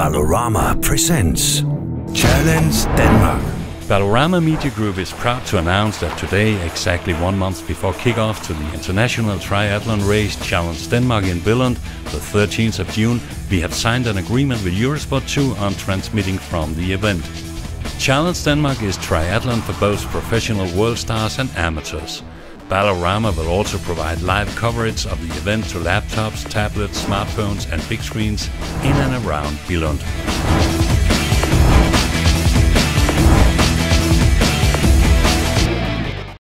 Balorama presents Challenge Denmark. Balorama Media Group is proud to announce that today, exactly one month before kickoff to the international triathlon race Challenge Denmark in Billund, the 13th of June, we have signed an agreement with Eurosport 2 on transmitting from the event. Challenge Denmark is triathlon for both professional world stars and amateurs. Balorama will also provide live coverage of the event to laptops, tablets, smartphones and big screens in and around Billund.